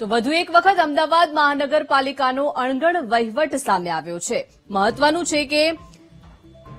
તો વધુ એક વખત અમદાવાદ મહાનગરપાલિકાનો અણગણ વહીવટ સામે આવ્યો છે. મહત્વનું છે કે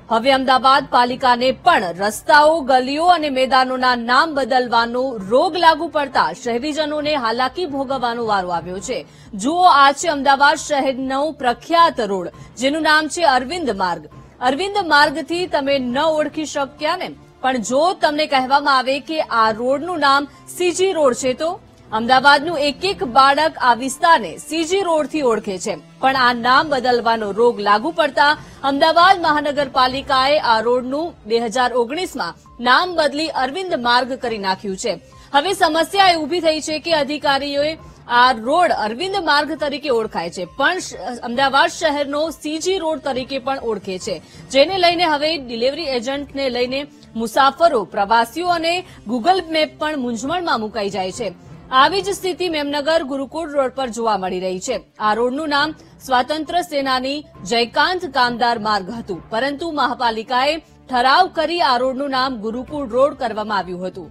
હવે અમદાવાદ પાલિકાને પણ રસ્તાઓ, ગલીઓ અને મેદાનોના નામ બદલવાનો રોગ લાગુ પડતા શહેરીજનોને હાલાકી ભોગવવાનો વારો આવ્યો છે. જુઓ, આ છે અમદાવાદ શહેરનો પ્રખ્યાત રોડ, જેનું નામ છે અરવિંદ માર્ગ. અરવિંદ માર્ગથી તમે ન ઓળખી શક્યા ને? પણ જો તમને કહેવામાં આવે કે આ રોડનું નામ સીજી રોડ છે તો? અમદાવાદનું એક એક બાળક આ વિસ્તારને સીજી રોડથી ઓળખે છે. પણ આ નામ બદલવાનો રોગ લાગુ પડતા અમદાવાદ મહાનગરપાલિકાએ આ રોડનું બે હજાર ઓગણીસમાં નામ બદલી અરવિંદ માર્ગ કરી નાખ્યું છે. હવે સમસ્યા એ ઊભી થઈ છે કે અધિકારીઓએ આ રોડ અરવિંદ માર્ગ તરીકે ઓળખાય છે, પણ અમદાવાદ શહેરનો સીજી રોડ તરીકે પણ ઓળખે છે. જેને લઈને હવે ડિલિવરી એજન્ટને લઈને મુસાફરો, પ્રવાસીઓ અને ગૂગલ મેપ પણ મૂંઝવણમાં મુકાઈ જાય છે. આવી જ સ્થિતિ મેમનગર ગુરુકુળ રોડ પર જોવા મળી રહી છે. આ રોડનું નામ સ્વાતંત્ર્ય સેનાની જયકાંત કામદાર માર્ગ હતું. પરંતુ મહાપાલિકાએ ઠરાવ કરી આ રોડનું નામ ગુરુકુળ રોડ કરવામાં આવ્યું હતું.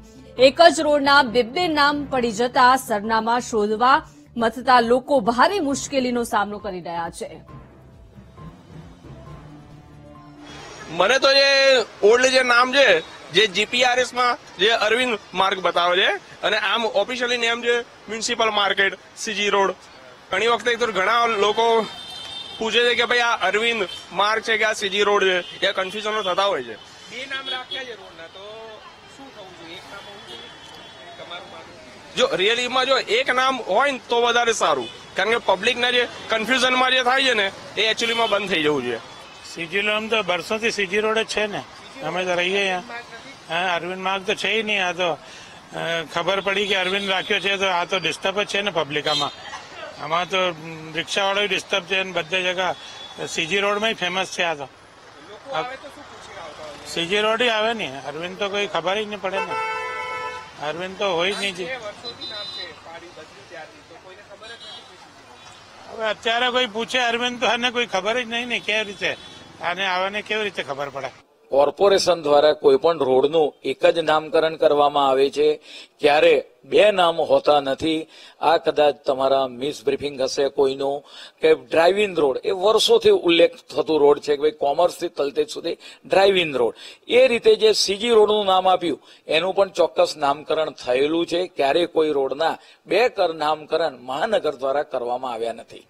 એક જ રોડના બે બે નામ પડી જતા સરનામા શોધવા મથતા લોકો ભારે મુશ્કેલીનો સામનો કરી રહ્યા છે. મને તો જે ઓલ્ડ જે નામ છે જે જીપીઆરએસમાં જે અરવિંદ માર્ગ બતાવે છે અને આમ ઓફિશિયલી નેમ છે મ્યુનિસિપલ માર્કેટ સીજી રોડ ઘણી વખતે તો ઘણા લોકો પૂછે છે કે ભાઈ આ અરવિંદ માર્ગ છે કે આ સીજી રોડ છે? એ કન્ફ્યુઝનો થતા હોય છે. બે નામ રાખ્યા છે રોડના તો શું થવું જોઈએ? એક નામ તમારું જો રિયલીમાં જો એક નામ હોય ને તો વધારે સારું. કારણ કે પબ્લિકના જે કન્ફ્યુઝનમાં જે થાય છે ને એ એકચ્યુઅલીમાં બંધ થઈ જવું જોઈએ. સીજી રોડ તો વર્ષોથી સીજી રોડ જ છે ને. અમે તો રહીએ હા અરવિંદ માર્ગ તો છે નહીં. આ તો ખબર પડી કે અરવિંદ રાખ્યો છે તો આ તો ડિસ્ટર્બ જ છે ને પબ્લિકામાં આમાં. તો રિક્ષાવાળો ડિસ્ટર્બ છે ને બધે જગા સીજી રોડમાં ફેમસ છે આ તો. સીજી રોડ આવે ને અરવિંદ તો કોઈ ખબર જ નહીં પડે ને. અરવિંદ તો હોય જ નહીં હવે અત્યારે કોઈ પૂછે અરવિંદ તો આને કોઈ ખબર જ નહીં ને કેવી રીતે. આને આવાને કેવી રીતે ખબર પડે? કોર્પોરેશન દ્વારા કોઈ પણ રોડનું એક જ નામકરણ કરવામાં આવે છે, ક્યારે બે નામ હોતા નથી. આ કદાચ તમારા મિસ બ્રિફિંગ હશે કોઈનું, કે ડ્રાઇવિંગ રોડ, એ વર્ષોથી ઉલ્લેખ થતું રોડ છે કે ભાઈ કોમર્સથી તલતેજ સુધી ડ્રાઇવિંગ રોડ. એ રીતે જે સીજી રોડનું નામ આપ્યું, એનું પણ ચોક્કસ નામકરણ થયેલું છે. ક્યારે કોઈ રોડના બે કર નામકરણ મહાનગર દ્વારા કરવામાં આવ્યા નથી.